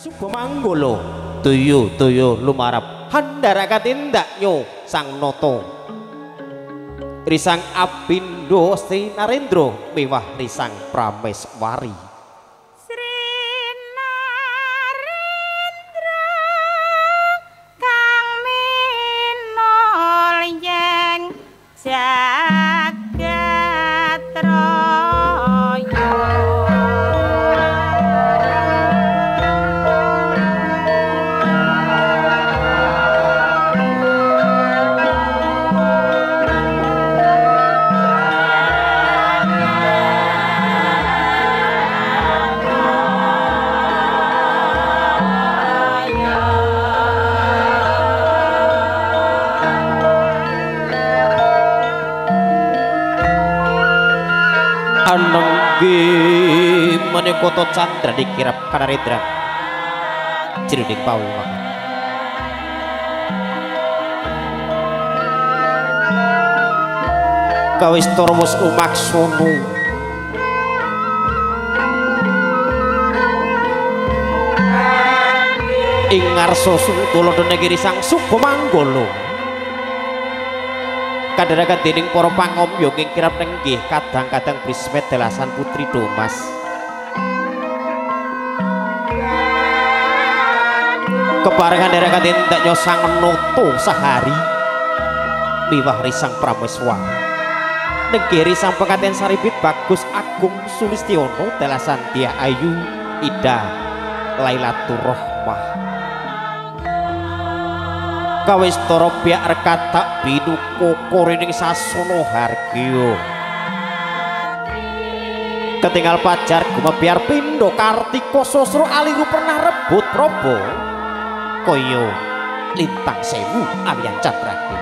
Subamanggolo tuyu tuyu lumarap. Handara katindak nyo sang noto risang apindo Sri Narendra mewah risang Prameswari candra dikirap kanaredra jroning pawuhan kawistara wis umaksana ing ngarsa Tuladha Negeri Sang Subamanggala kadharakan dening para pangomyo ing kirap nenggih kadang-kadang Brismet delasan putri Domas keparengan dherekaken tindak nyosang noto sahari miwah risang prameswari negeri sang pekaten saribit bagus agung sulistiono delasan dia ayu ida lailatul rohmah kawis toro biak rekata binu kokorining sasono hargyo ketinggal pajar gumebiar pindo kartiko sosro aliru pernah rebut probo koyo lintang sewu aliyan catrakku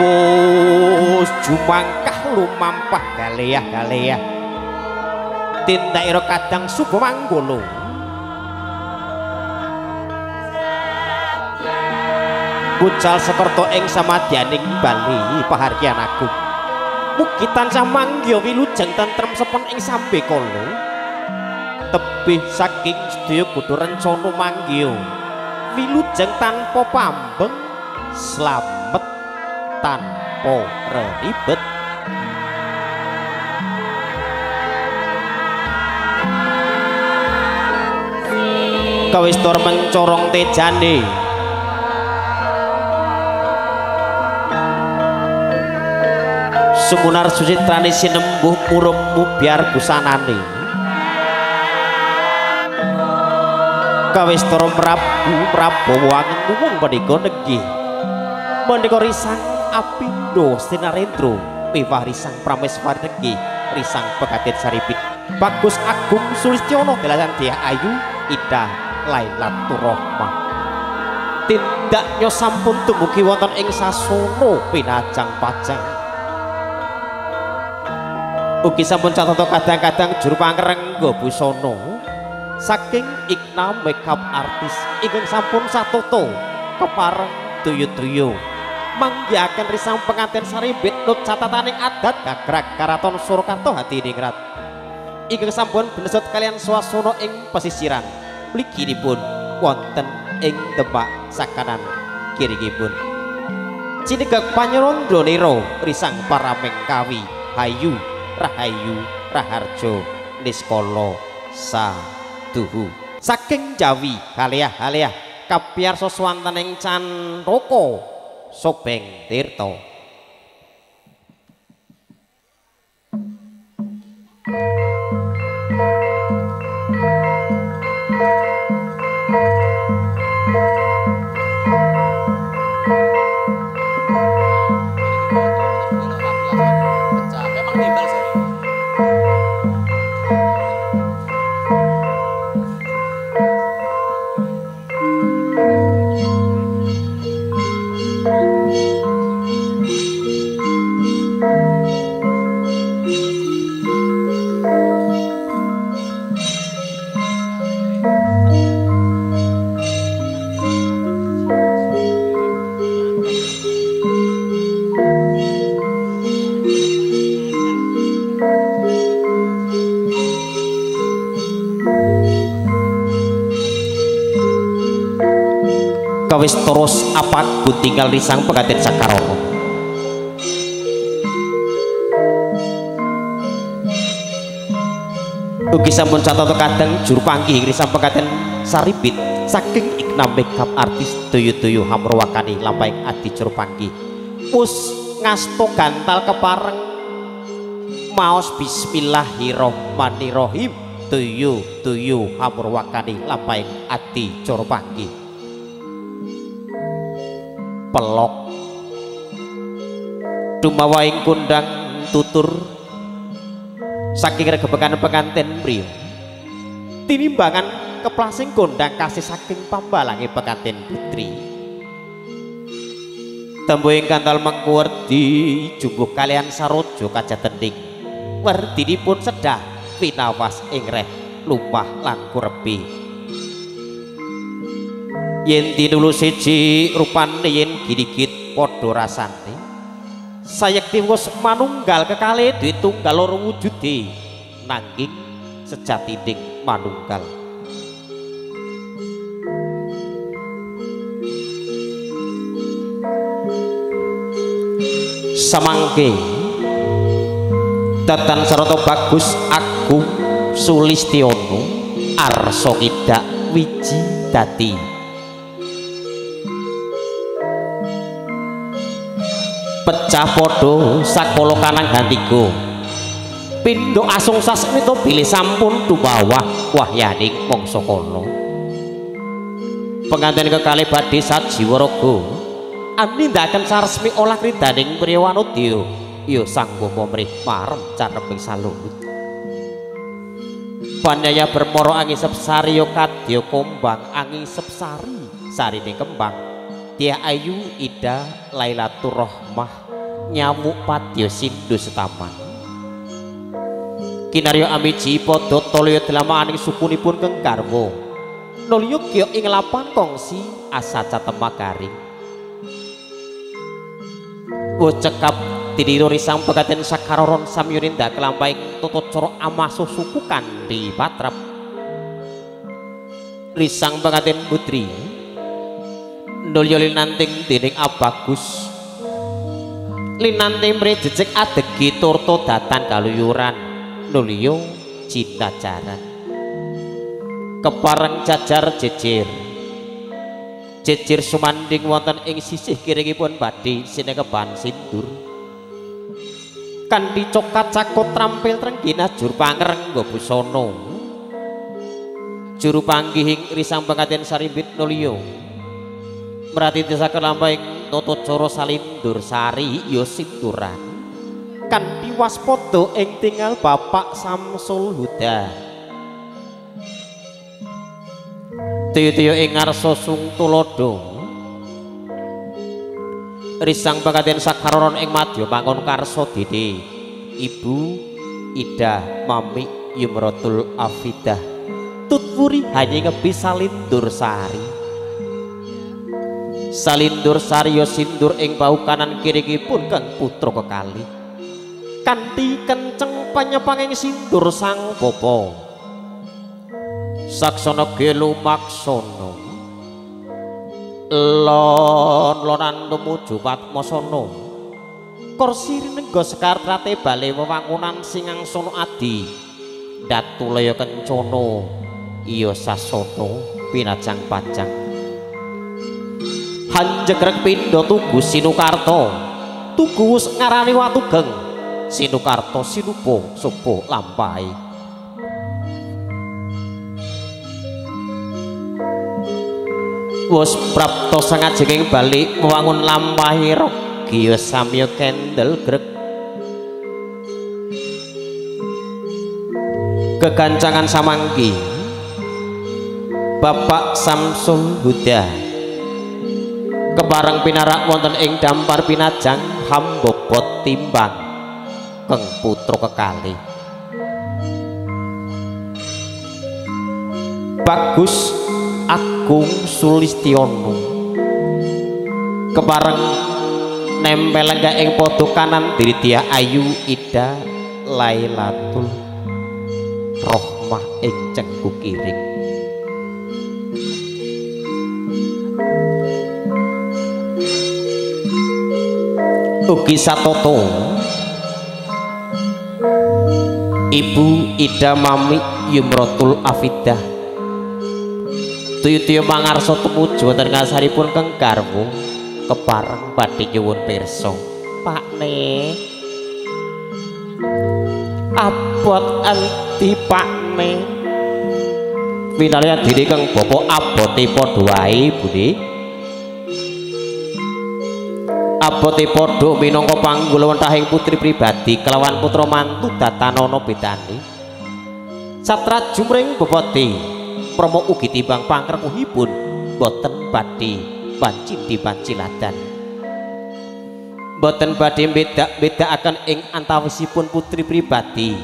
wus jumangkah lumampah galeah-galeah tindakira kadang suba manggolo Kucal seperti ing samadyaning bali pahargyan agung. Mugi tansah manggya wilujeng tentrem sepen ing sambe kala tebih saking sedaya kudu rencana manggya wilujeng tanpa pambeng slamet tanpa ribet. Kawistor mencorong tejane sumunar sucitrane sinembuh muremmu biar busanane kawistor merabu merabu wangen ngumung menika negih. Menika risang apindo sinarendro mewah risang prameswari negih risang pekatit saripit bagus agung sulistiono delasan dia ayu ida lailatul rohmah tindaknya sampun tumugi wonten ing sasono pinajang pajang ugi sampun catata kadang-kadang juru pangrengga busana. Saking ikna makeup artis ingkang sampun satoto kepareng tuyu-tuyu manggihaken risang pengantin saribit nut catataning adat gagrak karaton Surakarta hati ningrat. Ingkang sampun benesut kalian swasana ing pesisiran. Mliginipun wonten ing Demak sakanan kiringipun Cinegak panyarandra nira risang parameng kawi hayu Rahayu Raharjo Niskala Saduhu Saking Jawi Haliah Haliah Kapiar Soswantan yang Sobeng Tirta Thank you. Wis terus apa ku tinggal risang pengantin Sakarono Ugi sampun catat kadang juru panggih risang pengantin Saribit saking iknam makeup artis tuyu-tuyu hamrwakani lampaing adi juru panggih mus ngasto gantal kepareng. Maos bismillahirrohmanirrohim. Tuyu tuyu hamrwakani lampaing adi juru panggih pelok. Dumawaing kundang tutur. Saking regebekan pengantin prio tinimbangan keplasing kondang kasih saking pambalangi pengantin putri. Tembu ing kantal mengkuwerdi jumbuh kalian sarojo kaca tending. Werdinipun sedah pinawas ing reh lumpah lan yen tinulu siji rupane yen gidikit padha rasane sayekti wis manunggal kekale duwe tunggal loro wujude nanging sejatining manunggal. Samangke datan sarata bagus aku sulistiono arsa kidak wiji dati pecah podo sakolo kanang gantiku pindho asung sasmito bilih sampun tumawah wahyaning mangsa kana. Pengantin kekali badhe sajiwaraga anindaken saresmi olah kridaning priyawanudya. Ya sang bapa mrih parem careping salungut Pandaya bermoro angin sepsari yo kadya kombang angin sepsari sarine kembang Tia Ayu Ida Lailatul Rohmah nyamuk padya sindu setaman. Kinaryo amiji padha tolya delamaning sukunipun Keng Karmo. Nulya kya ing lapan kongsi asa catemagaring Wocekap tiniro risang pegaten sakaroron samyurinda kelampaing toto coro amaso suku kanthi patrap Risang pegaten putri nulya linanting dening abagus linanting mri jejeg adegi turto datan kaluyuran. Nulya cinacaran kepareng jajar jejer jejer sumanding wonten ing sisih kiringipun badhe sinekeban sindur. Kanthi cokat cakut trampil trenggina jur pangrengga busana. Juru panggihing risang pengantin sarimbit nulya Merati desa kelamping Toto coro salindur sari yo sinduran kan tiwas podo ing tinggal bapak Samsul Huda. Tiyo-tiyo ing ngarso sung tulodo Risang bakatin sakaroron ing bangun karso dede. Ibu Ida Mami Yumrotul Afidah. Tutwuri hanya ngebi salindur sari salindur saryo sindur ing bau kanan kirikipun kang putra kekali. Kanthi kenceng panyepanging sindur sang bapa. Saksana gelu maksana. Lon lonan tumuju patmasana kursi rinengga sekar trate bale wewangunan sing angsana adi. Datulaya kencana. Iya sasana pinajang pajang hanjegrek pindha tugu sinukarto tugu ngarani watu geng. Sinukarto sinupo lampai. Wis prapta sangajenging bali mewangun lampahi rogi samya kendel grek. Kegancangan samangki Bapak Samsul Huda keparang pinarak wonten ing dampar pinajang hambobot timbang keng putra kekali. Bagus agung sulistiono. Keparang nempel enggak ing podo kanan diri dia ayu ida lailatul rohmah ing cengku kiring ugi satoto. Ibu Ida Mami Yumrotul Afidah. Tuyu-tuyu mangarso tumuju wonten ngasaripun keng garwu kepareng badhe nyuwun pirsa. Pak Ne. Abot anti Pak Ne. Winarya diri keng bapak abote padha wae Budi abote padha minangka panggulawentahing putri pribadi kelawan putra mantu datanana bedani satra jumring bebote promo ugi timbang pangkrekuhipun boten badhe pancin dipanciladan boten badhe bedak-bedakaken ing antawisipun putri pribadi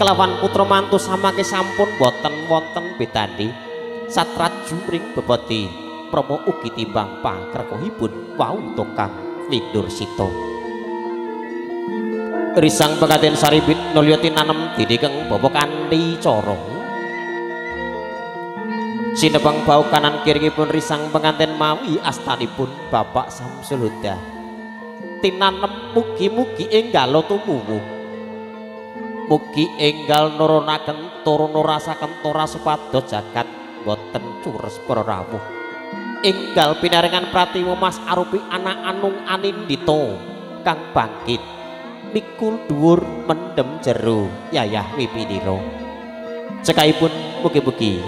kelawan putra mantu samangke sampun boten wonten bedani satra jumring bebote promo ugi timbang pangkrekuhipun wau tokang Widur Sito. Risang pengatin saribit nulyoti nanem didikeng bobo kanti coro. Sinebang bau kanan kiri pun risang pengantin mawi astanipun Bapak Samsul Huda Tinanem mugi-mugi enggalo tumuwu Mugi enggal nurunaken turun nurasaken tora sepadot jagat boten cures perawuh enggal pinaringan pratimu mas arupi anak anung anindito kang bangkit. Mikul dhuwur mendem jeru yayah wipidiro cekaipun mugi-mugi.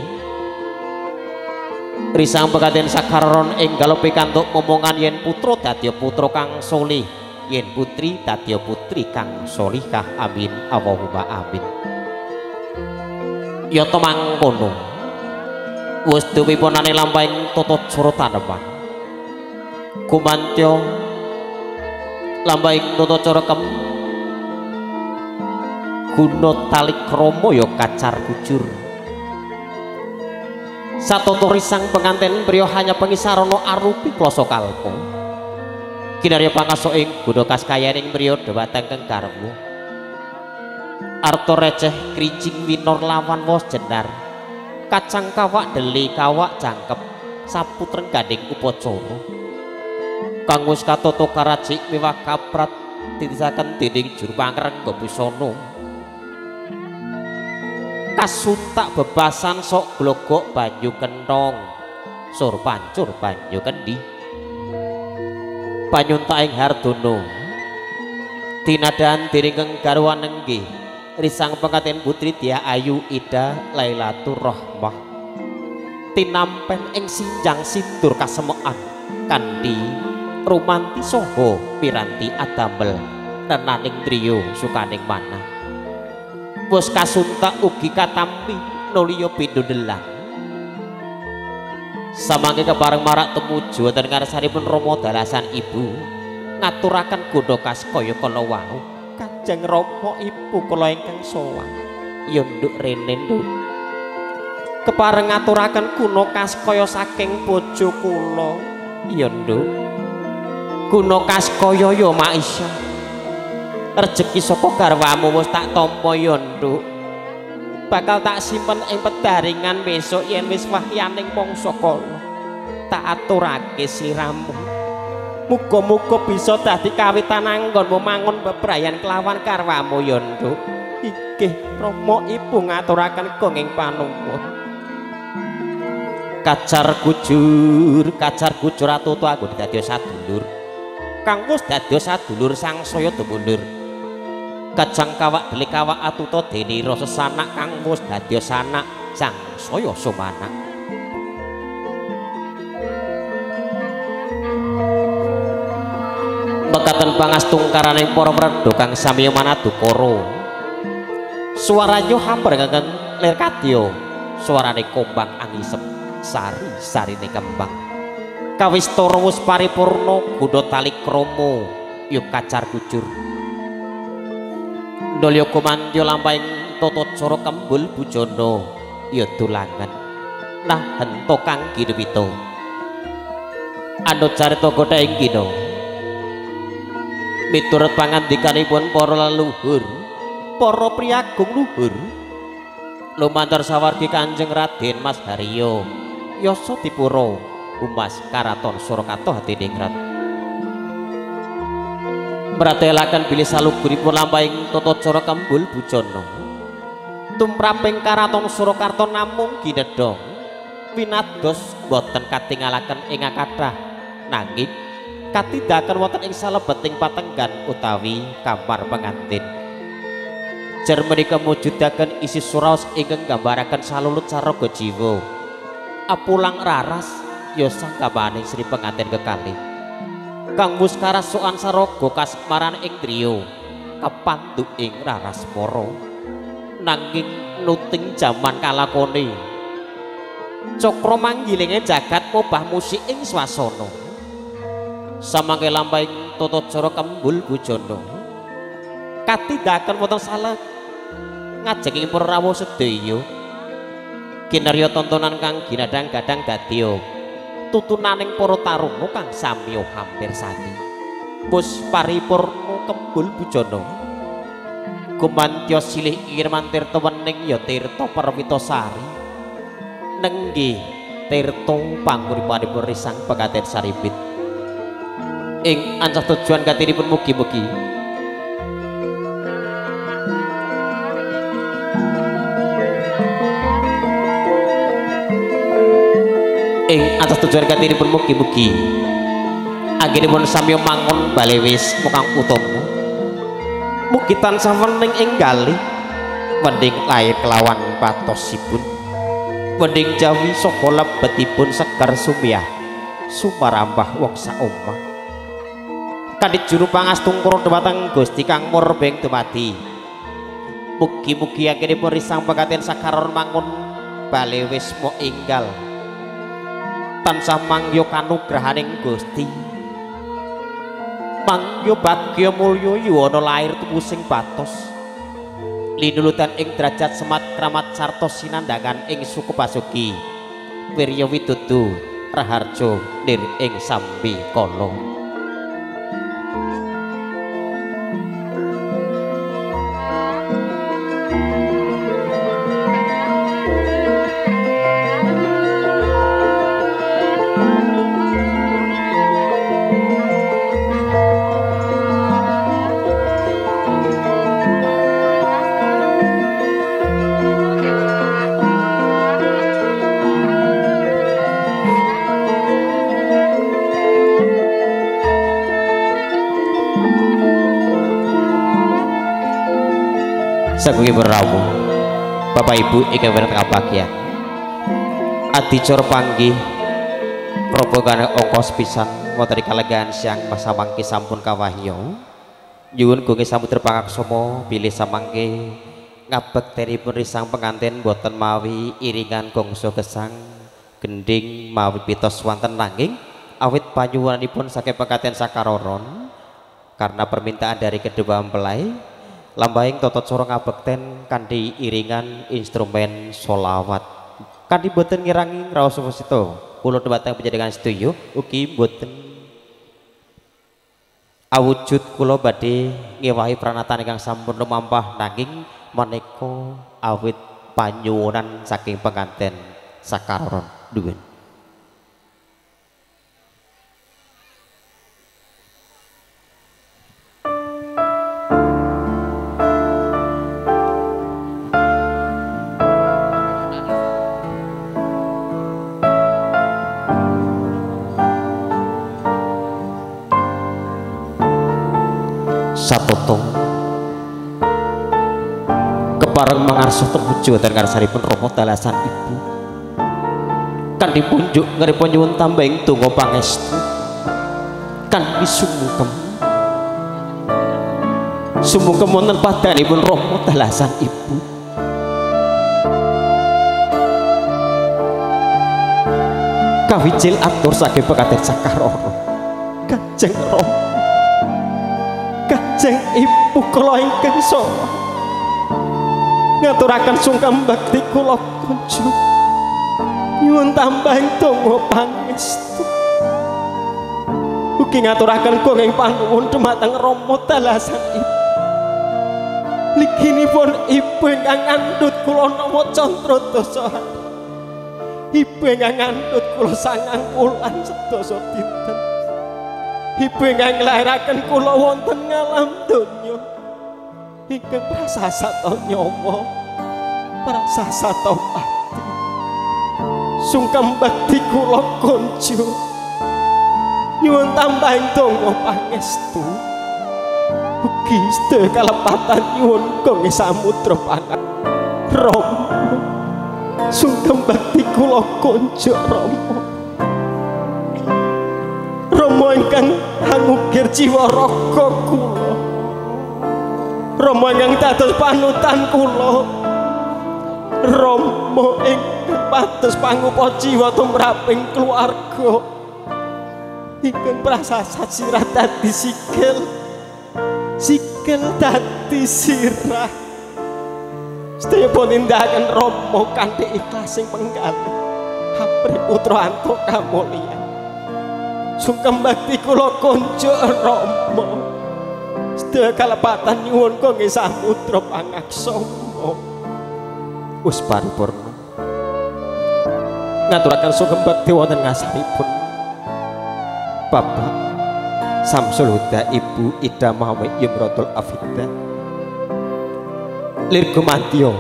Risang pekaten sakaron enggal pikantuk momongan yen putra dadi putra kang solih. Yen putri dadi putri kang solihah. Amin. Allahumma amin. Ya temangkono wis duwipunane lampahing tata cara taneman. Kumantya lampahing tata cara kem. Guna tali krama ya kacar kujur satoto risang penganten priya hanya pengisarana arupi klasa kalpa. Kinarya pangaso ing guna kaskayaning priya dewateng kang karmu arta receh kricing winor lawan wos jenar kacang kawak deli kawak jangkep. Saputreng gading upacara. Kang wis katata karajik miwah kaprat titisaken dening juru pangreng Gopusana kasuntak bebasan sok glogok banyu kentong sur pancur banyu kendi. Panyuntaing hardono. Tinadahan dening garwa nenggih risang pengantin putri dia ayu ida lailatur rahmah tinampen ing sinjang sindur kasemean kandi romanti soho piranti adamel nenaning trio sukaning mana. Bos kasunta ugi katampi noliyo pindudelan. Samangke kebareng marak temuju dan ngarsaripun romo dalasan ibu ngaturakan godokas kaya kono wau Kanjeng Rama ibu kula ingkang sowan. Ya nduk rene nduk. Kepareng ngaturaken kuna kaskaya saking bojo kula. Ya nduk. Kuna kaskaya ya Maisha. Rezeki saka garwamu wis tak tampa ya nduk. Bakal tak simpen ing pedaringan besok yen wis wahyaning mangsa kala. Tak aturake siramu. Muga-muga bisa dadi kawitan anggonmu mangun bebrayan kelawan karwamu ya nduk. Inggih Rama Ibu ngaturaken gonging panuwun. Kacar kujur, kacar kujur atutu aku dadi sadulur. Kang wis dadi sadulur sang saya dumundur. Kacang kawak delik kawak atuto dene rasa sanak kang wis dadi sanak sang saya sumanak. Mekaten pangastungkaraning para wredo kang samiya manadukara suaranya hampir nganggen lir kadya suarane kombang angisep sari sarine kembang. Kawis tara wis paripurna guna tali krama yuk kacar kujur ndolya kumandya lampahing tata cara kembul bujana ya dulangan nah hento kang kinepita anut carita kota ing kina miturut pangandikanipun para leluhur. Para priagung luhur. Lumantar sawargi kanjeng Raden Mas Haryo. Yoso Dipuro Umas Karaton Surakata Hadiningrat mratelaken bilih saluguripun lampahing tata cara kembul bujana tumraping karaton Surakarta namung ginedha winados boten katingalaken ing kathah nanging katidakan wonten ing salebeting patenggan utawi kamar pengantin. Jar menika mujudaken isi suraos ingkang gambaraken salulut saraga jiwa. Apulang raras ya sang sri pengantin kekalih. Kang muskarasukan saraga kasemaran ing driya kapandu ing raras mara. Nanging nuting jaman kalakone. Cakra manggilinge jagat mobah musik ing swasana samangke lampahing tata cara kembul bujana. Katindakan wonten salah ngajeng ing prawa sedaya. Kinarya tontonan kang ginadang gadang dadya tutunaning para tarunga kang sami hampir sami. Pus paripurna kembul bujana. Gumantya silih irman tirta wening ya perwitasari nenggi tirta panguripanipun risang pengantin saripit ing ancah tujuan katiripun mugi-mugi. Ing atas tujuan katiripun mugi-mugi. Anggenipun samya mangun balewis mukang utama. Mugi tansah wening ing galih mending lair kelawan patosipun. Mending jawi saka lebetipun segar sumiyah sumarambah wong sak kandhit juru pangastung kura dhumateng Gusti Kang Murbeng dumadi. Mugi-mugi anggenipun risang pekaten sakaron mangun balewis mo inggal tansah mangyo kanugrahaning Gusti. Mangyo bagya mulya yuwana lair tumusing batos. Linulutan ing derajat semat kramat sarta sinandangan ing suku pasuki. Wirya widudu raharjo nir ing sambi kala Sagungi berawuh Bapak Ibu ingkang wonten kabagian Adicara panggih rombongan ongkos pisan wonten kalegan siang masa mangke sampun kawahya. Nyuwun gunge samudra pangaksama bilih samangke ngabektenipun risang pengantin boten mawi iringan gongso gesang gending mawi pitos wonten nanging awit panyuwunanipun saking pengantin sakaroron. Karena permintaan dari kedua mempelai lambahing totot sorong ngabekten kandi iringan instrumen solawat kandi boten ngirangi raos itu kulo debatang penjaringan setuju uki boten awujud kulo badhe ngewahi pranatan ingkang sampun lumampah nanging maneka awit panyuwunan saking penganten sakaron duwen dan karsaripun romo dalasan ibu. Kan dipunjuk ngeripun nyuwun tambahing tunggu pangestu. Kan disumukem sumukem wonten padanipun romo dalasan ibu. Kawijil atur saking pekaten sakarono kanjeng romo Kanjeng Ibu kula ingkang saha ngaturaken sungkem bakti kula kunjuk nyuwun tambahing donga pangestu. Ugi ngaturaken gonging panuwun dumateng Rama dalasan Ibu. Liginipun ibu ingkang ngandhut kula nama Candra Dasa Ibu ingkang ngandhut kula sangang wulan sedasa dinten. Ibu ingkang nglairaken kula wonten ngalam donya. Ingkang prasasata nyawa. Prasasata pati. Sungkem bakti kula konjo. Nyuwun tambahing donga pangestu. Ugi sedaya kalepatan nyuwun kangge samudra pangan. Rama. Sungkem bakti kula konjo Rama. Rama ingkang hangukir jiwa raga kula. Rama ingkang dados panutan kula. Rama ingkang pados pangupa jiwa tumraping keluarga. Ingkang prasasat sirah dadi sikil. Sikil dadi sirah. Sedaya pun nindakan Rama kanthi ikhlas sing penggal. Hapri putra antuk kamulyan. Sungkem bakti kula konjuk Rama. Sedaya kalepatan nyuwun kangge samudra pangaksama. Wis paripurna. Ngaturaken sungkem bakti wonten ngasaripun. Bapak Samsul Huda Ibu Ida Muhammad Imratul Afidah Lirgo Mantio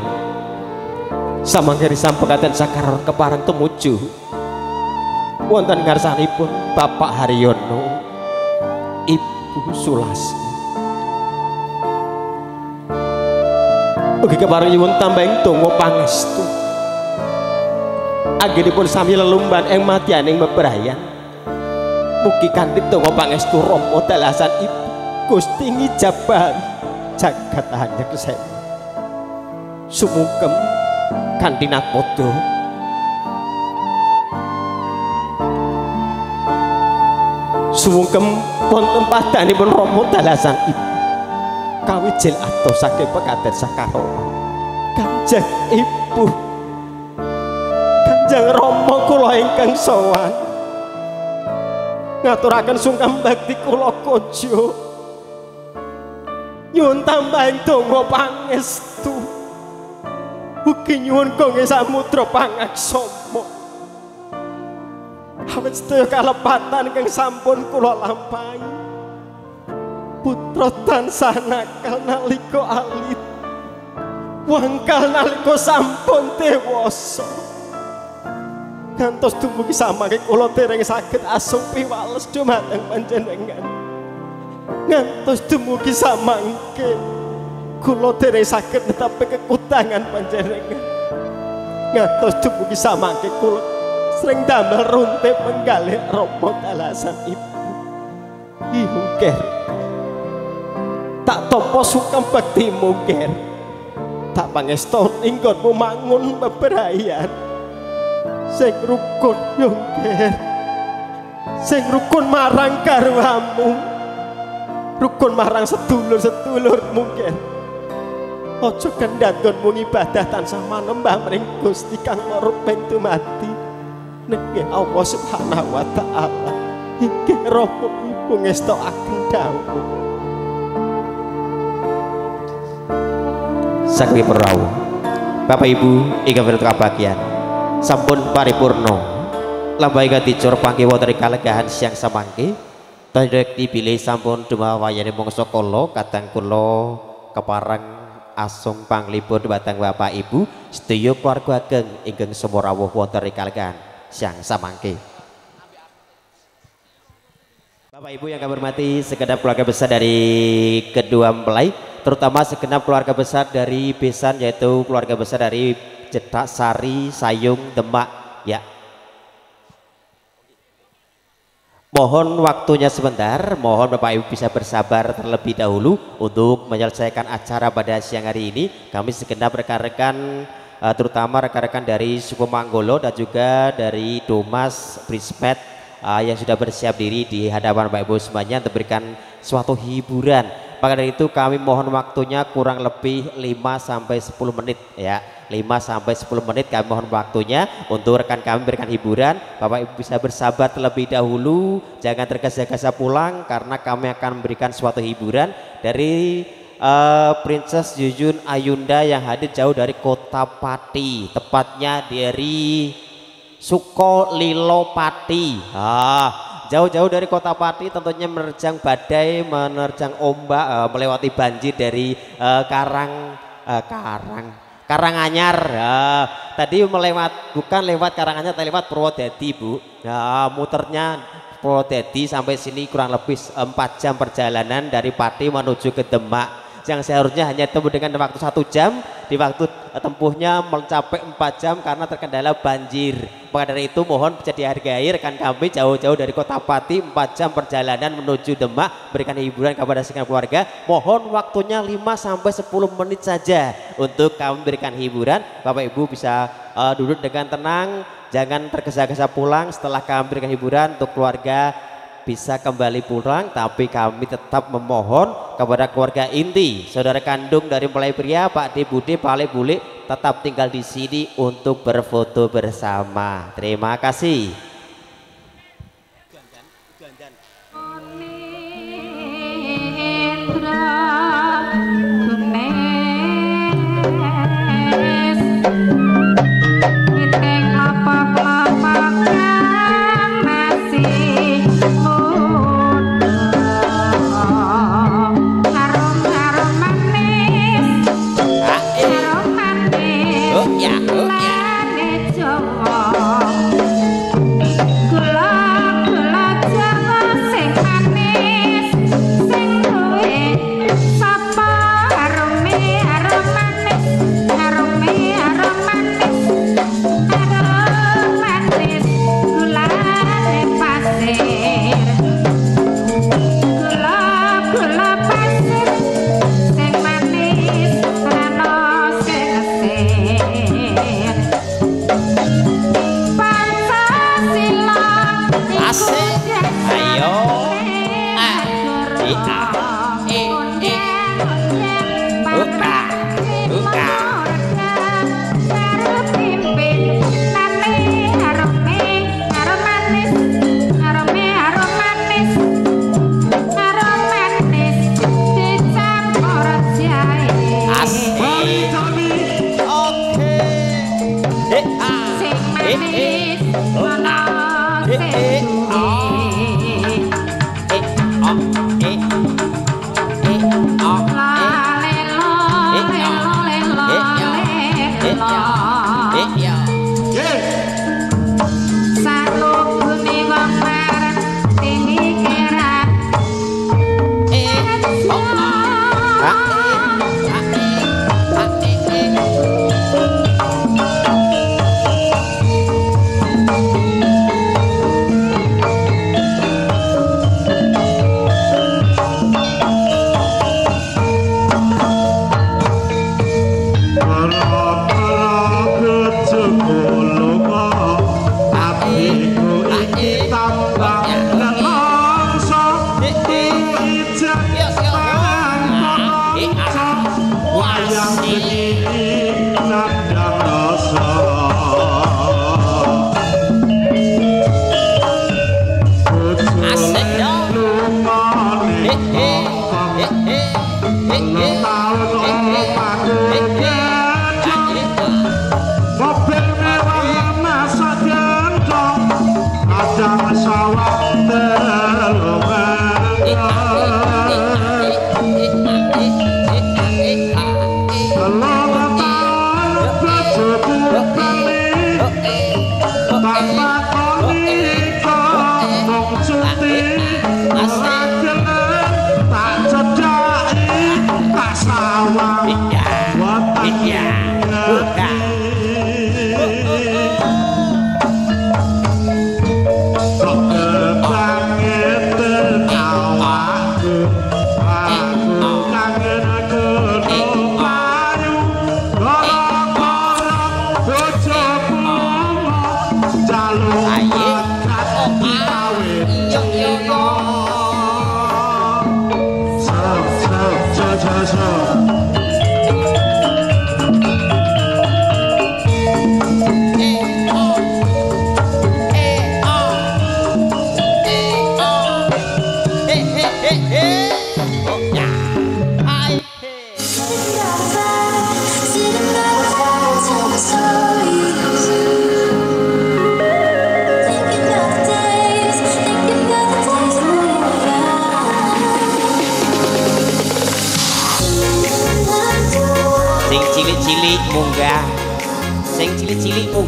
Samanggari sampekaten sakarar keparang temuju wonten ngarsanipun Bapak Haryono Ibu Sulasi Ugi keparang nyuwun tambahing donga pangestu. Anggenipun sami lelumban ing madyaning bebrayan. Mugi kanthi donga pangestu Rama dalasan Ibu Gusti ngijabahi jagat hanya kesewu Sumungkem kanthi natpada Sumungkem wonten padanipun Rama dalasan Ibu kawijil atos saking pekaten sakarana Kanjeng Ibu. Kanjeng Rama kula ingkang sowan. Ngaturaken sungkem bakti kula kojo. Nyuwun tambahing donga pangestu. Ugi nyuwun kangge samudra pangaksama. Awit sedaya kalepatan kang sampun kula lampahi putra tansah nakal nalika alit. Wangkal nalika sampun dewasa ngantos dumugi samangke kula dereng saged asung piwales dumateng panjenengan. Ngantos dumugi samangke kula dereng saged netepi kekutangan panjenengan. Ngantos dumugi samangke kula sering damel runte penggalih Rama dalasan ibu. Iungker tak topo sukam baktimu ker tak pangeston inggonmu mangun bebrayan sing rukun yungker sing rukun marang garwamu rukun marang sedulur-sedulurmu ker ojo kendanggonmu ibadah tansah manembah mring Gusti kang maruping tumati nggih Allah Subhanahu wa taala. Inggih rohmu ibu ngestokaken dawuh Sakti Perahu Bapak Ibu Ika Kabagian Sampun paripurno Lambai katicur pangki wonten kalegahan siang samangke Tandek dipilih sampun duma wayane mongso kala kadang kula keparang asung panglipur batang Bapak Ibu sedaya keluarga ageng ingkang semua rawuh wonten kalegahan siang samangke. Bapak Ibu yang kami hormati segenap keluarga besar dari kedua mempelai terutama segenap keluarga besar dari Besan yaitu keluarga besar dari Cetak Sari Sayung Demak ya Mohon waktunya sebentar, mohon Bapak Ibu bisa bersabar terlebih dahulu untuk menyelesaikan acara pada siang hari ini. Kami segenap rekan-rekan eh, terutama rekan-rekan dari suku Manggolo dan juga dari Domas Prispet eh, yang sudah bersiap diri di hadapan Bapak Ibu semuanya untuk berikan suatu hiburan. Maka dari itu kami mohon waktunya kurang lebih 5 sampai 10 menit ya. 5 sampai 10 menit kami mohon waktunya untuk rekan kami berikan hiburan. Bapak Ibu bisa bersabar terlebih dahulu, jangan tergesa-gesa pulang karena kami akan memberikan suatu hiburan dari eh, Princess Jujun Ayunda yang hadir jauh dari kota Pati, tepatnya dari Suko Lilo Pati. Ah, jauh-jauh dari kota Pati tentunya menerjang badai, menerjang ombak, uh, melewati banjir dari uh, Karang uh, Karang Karanganyar. Uh, tadi melewat bukan lewat Karanganyar, tapi lewat Purwodadi, Bu. Nah, muternya Purwodadi sampai sini kurang lebih 4 jam perjalanan dari Pati menuju ke Demak yang seharusnya hanya tempuh dengan waktu satu jam di waktu tempuhnya mencapai empat jam karena terkendala banjir. Maka dari itu mohon bisa dihargai rekan kami jauh-jauh dari kota Pati empat jam perjalanan menuju Demak berikan hiburan kepada sekian keluarga. Mohon waktunya 5 sampai 10 menit saja untuk kami berikan hiburan. Bapak Ibu bisa uh, duduk dengan tenang jangan tergesa-gesa pulang setelah kami berikan hiburan untuk keluarga bisa kembali pulang tapi kami tetap memohon kepada keluarga inti. Saudara kandung dari mulai pria Pak De Bude Pak Bule tetap tinggal di sini untuk berfoto bersama. Terima kasih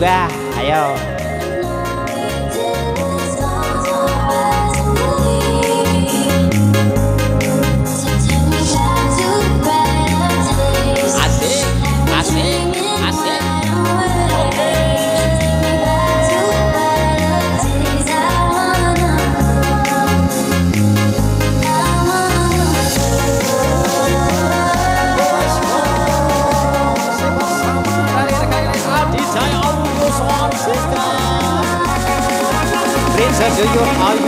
yoga Princess Yuyun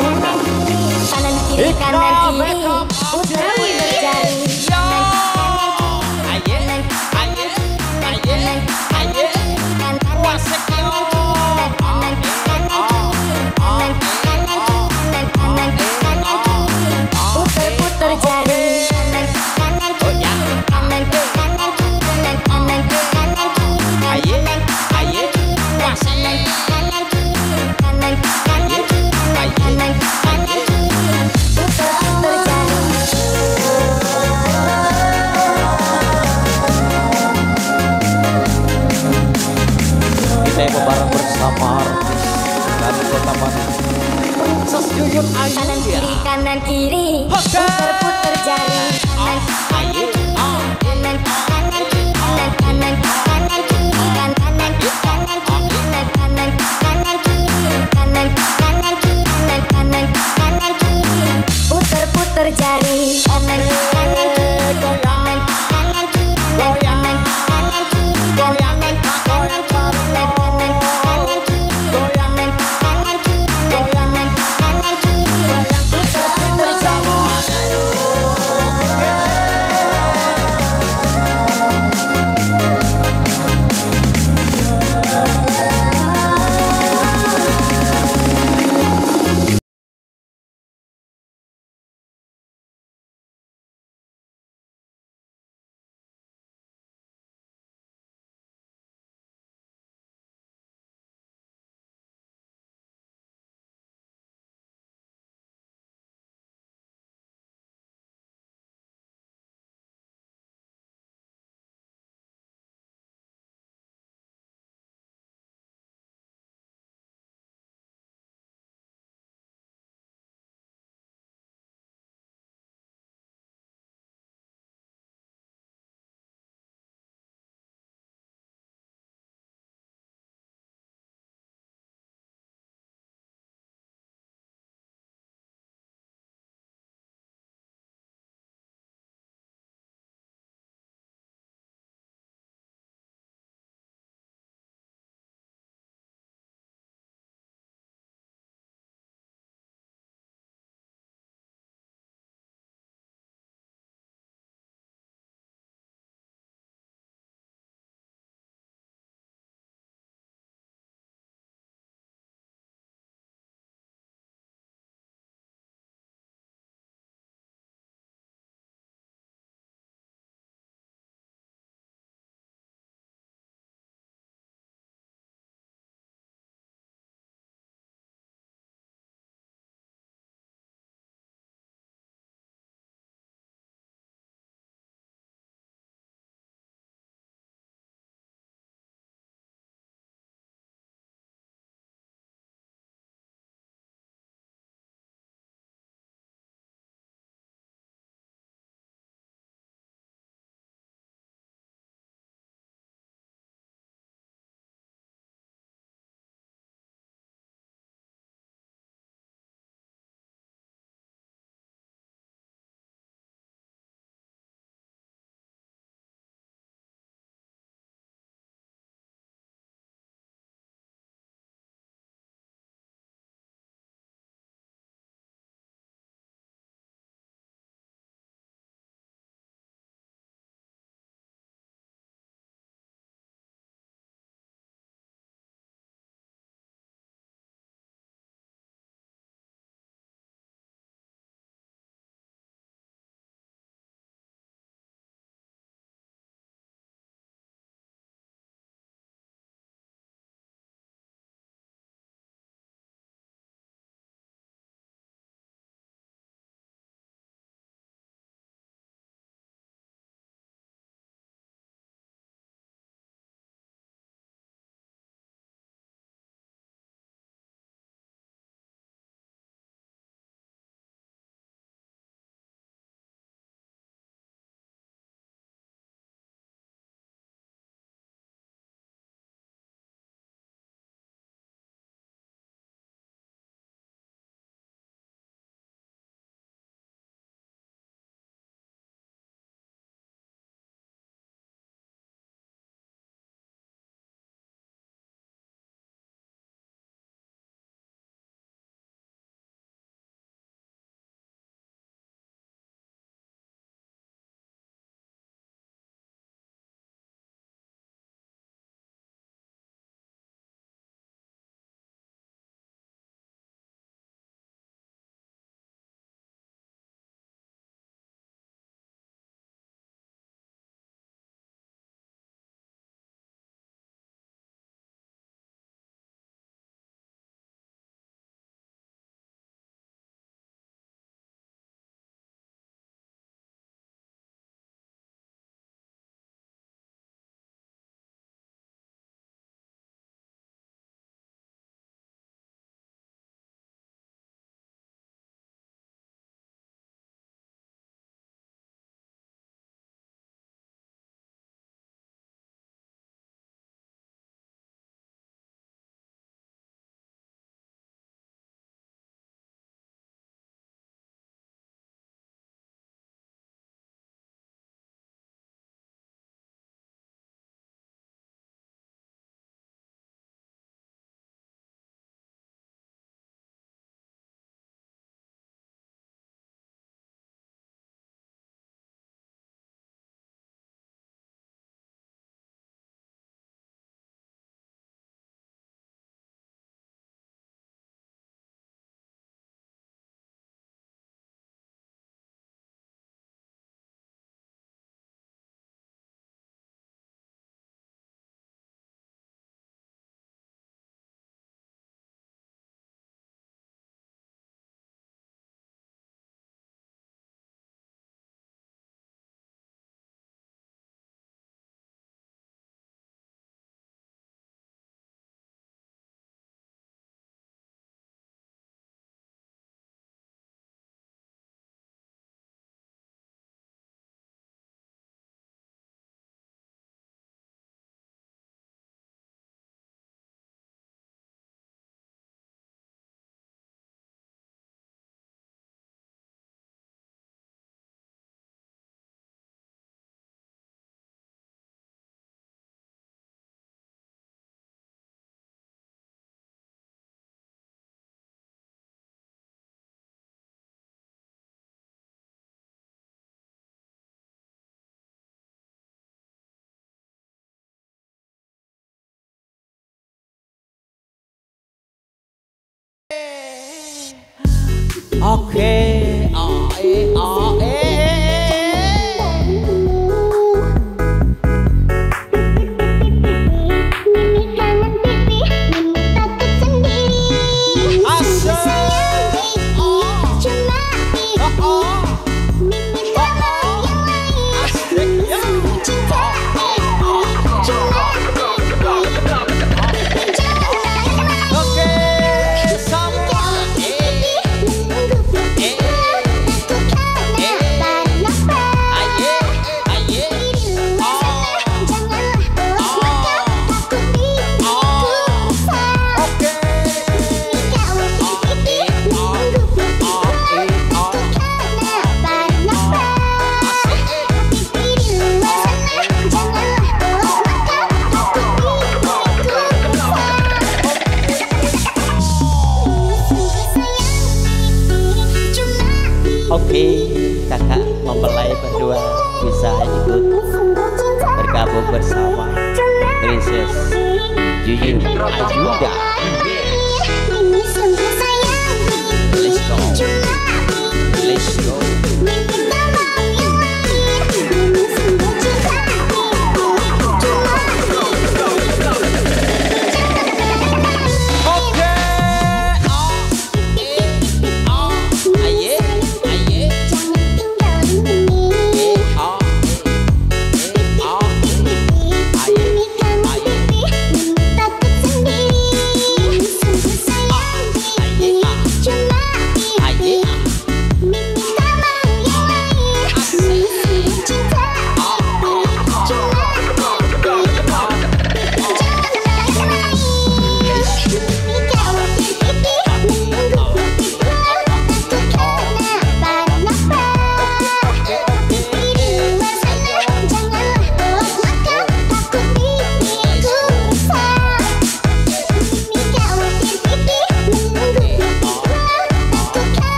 Oke, oh, eh, oh,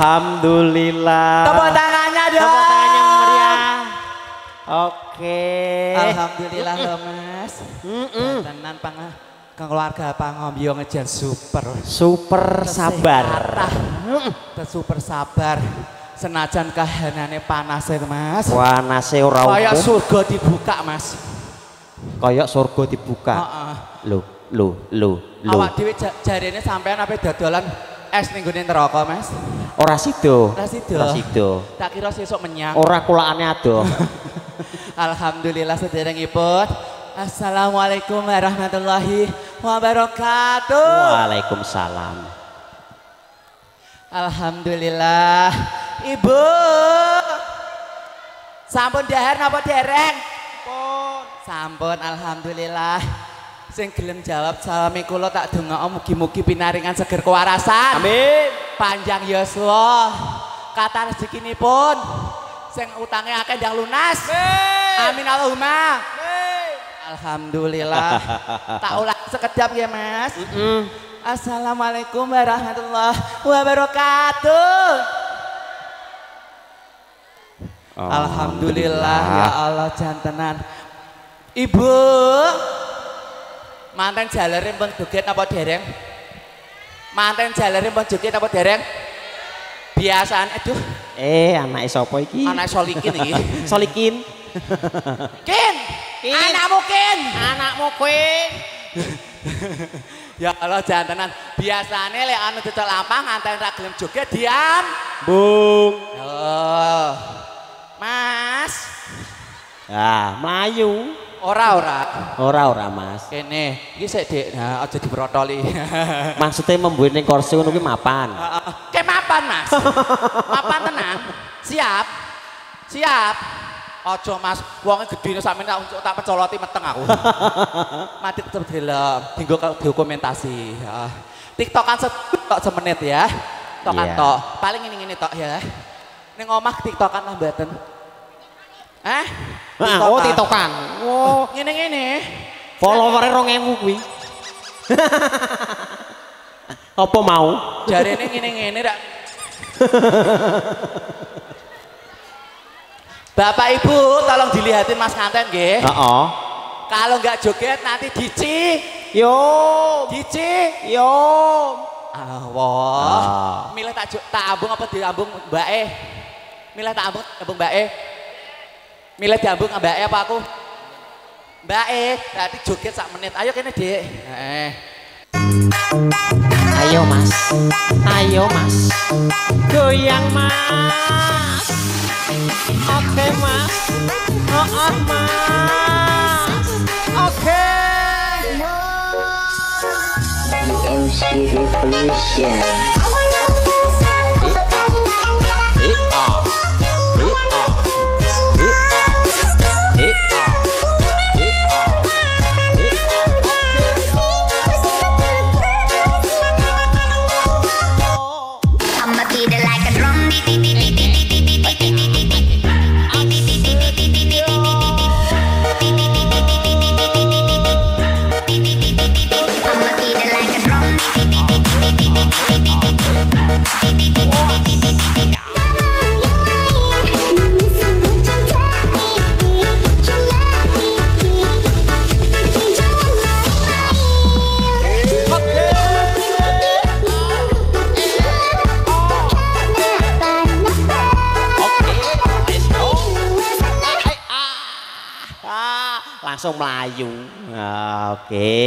Alhamdulillah. Tepuk tangannya dong. Tepuk tangannya meriah. Oke. Alhamdulillah loh mas. Tenan pang keluarga pangomyo ngejar super. Super sabar. Kesehatan. super sabar. Senajan kahanane panas ya mas. Nase ora Kayak surga dibuka mas. Kayak surga dibuka. Heeh. Loh, loh, loh, loh. Awak dhewe ja- jarene sampean apa dodolan es ning gone neraka mas. Ora sido. Ora sido. Ora sido. Tak kira sesuk menyang. Ora kulaane ado. Alhamdulillah sederengipun. Assalamualaikum warahmatullahi wabarakatuh. Waalaikumsalam. Alhamdulillah. Ibu. Sampun dahar napa dereng? Sampun. Sampun alhamdulillah. Sing gelem jawab salami kula tak donga mugi-mugi pinaringan seger kewarasan. Amin. Panjang yuswa. Kata rezekinipun sing utange akeh ndang lunas. Amin Allahumma. Alhamdulillah. tak ulang sekedap ya, Mas. Assalamualaikum warahmatullahi wabarakatuh. Alhamdulillah ya Allah jantenan. Ibu. Manten jalere pun joget apa dereng? Manten jalere pun joget apa dereng? Biasaan aduh Eh, anak sapa iki? anak solikin iki. Solikin. Kin, Kin. anakmu Kin. Anakmu kowe. Ya Allah jantenan. Biasane lek anu dodol lampah nganten ra gelem joget diam. Bung. Oh. Mas, Ah, melayu. Ora ora. Ora ora, Mas. Kene, iki sik Dik. Nah, aja diprotoli. Maksudnya membuat ning kursi ngono kuwi mapan. Kayak mapan, Mas. mapan tenan. Siap. Siap. Ojo Mas, wonge gedine sampeyan tak tak pecoloti meteng aku. Mati tetep delok, dinggo ke- dokumentasi. TikTokan set tok semenit ya. Tokan Iya. tok. Paling ini-ini tok ya. Ning omah TikTokan lah mboten. Eh? Nah, oh titokan. Oh, Ngene-ngene. followernya 2000 kuwi. Apa mau? Jarene ngene-ngene rak. Bapak Ibu, tolong dilihatin Mas Kanten nggih. Heeh. Kalau nggak joget nanti dici, Yo, dici. yo. Ah, wah. Ah. Milih tak tak ambung apa diambung Mbak E? Milih tak ambung ambung Mbak E. Milih diambung Mbak E apa aku? Mbak E, berarti joget sak menit. Ayo kene, Dik. Eh. Ayo mas, ayo mas, goyang mas. Oke mas, oh, oh mas, oke. MC Revolution. Langsung melayu. Ah, Oke.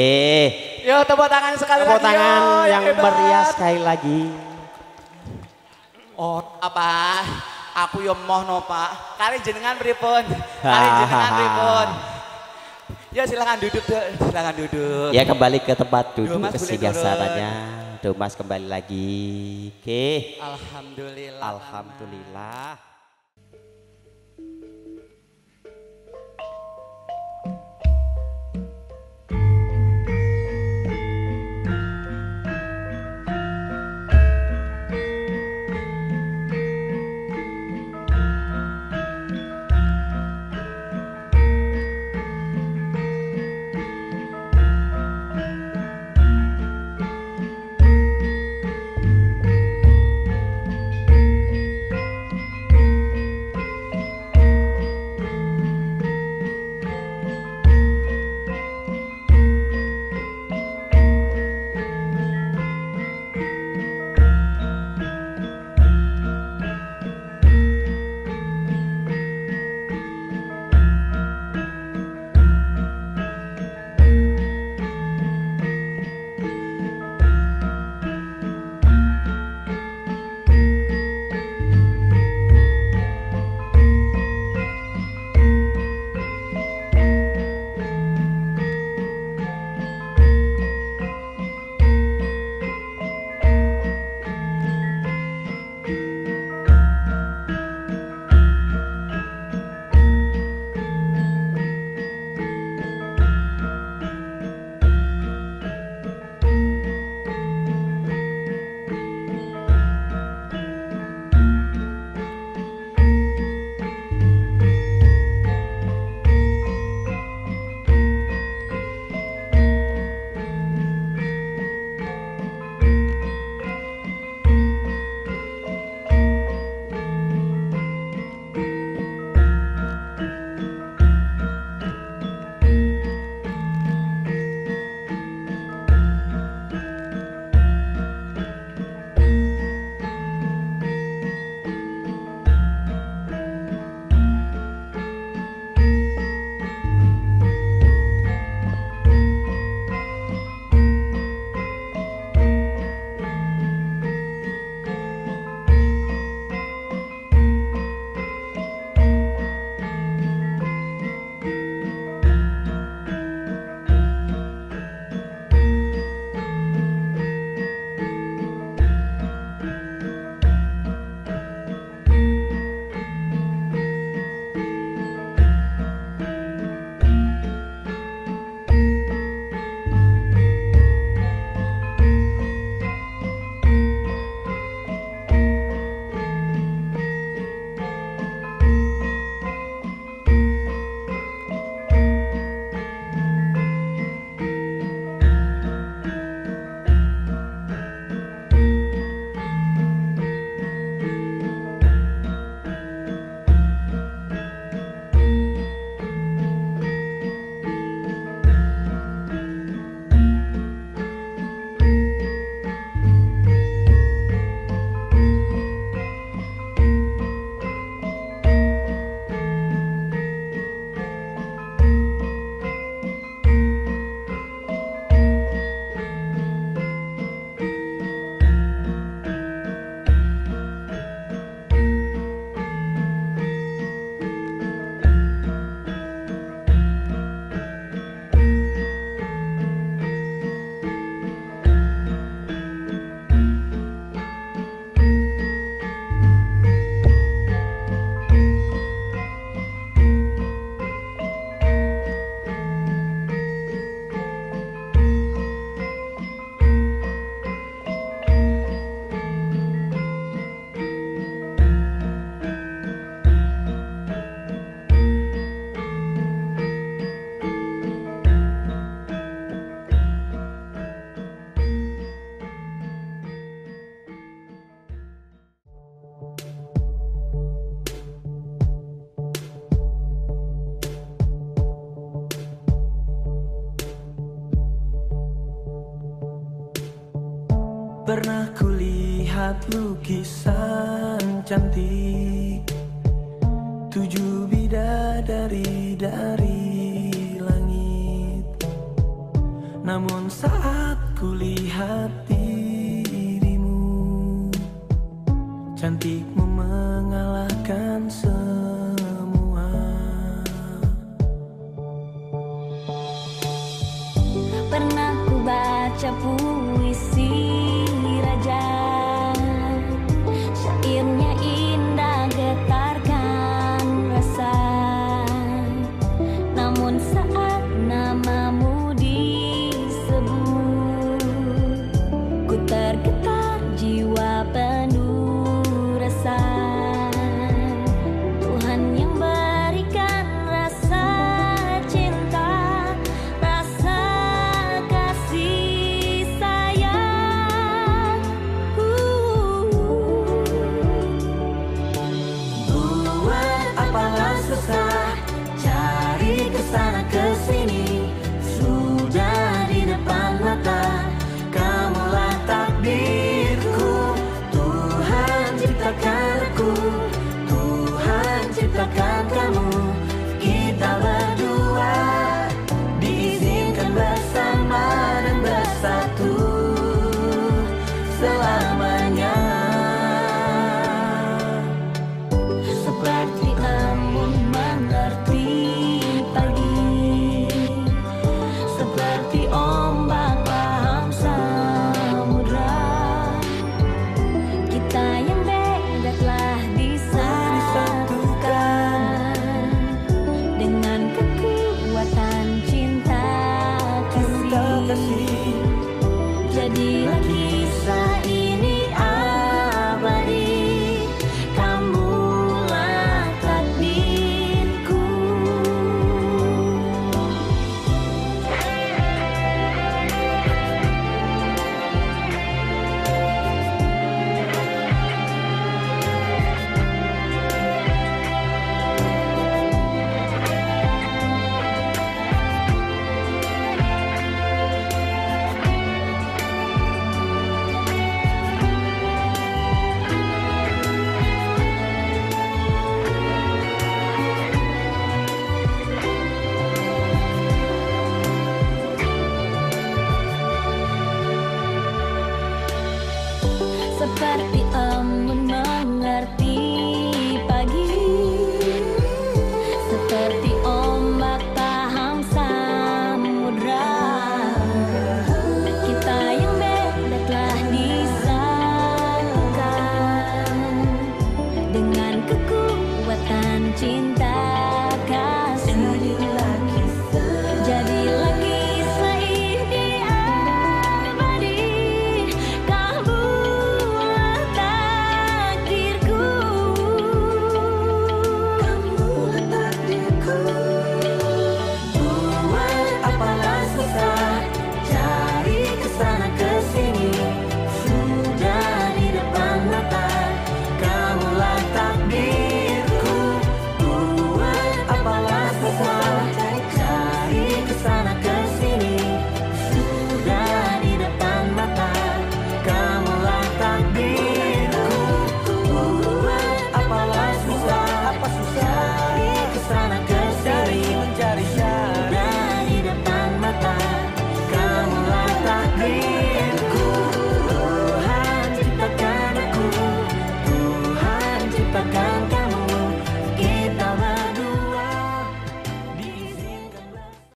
Yo tepuk tangan sekali Tepuk lagi. tangan yo, yang hebat. meriah sekali lagi. Oh, apa? Aku yo moh no, Pak. Kali jenengan pripun? Kali jenengan pripun? Ya silakan duduk, Dek. silakan duduk. Ya kembali ke tempat duduk kesinggasananya. Duh Mas kembali lagi. Oke. Alhamdulillah. Alhamdulillah.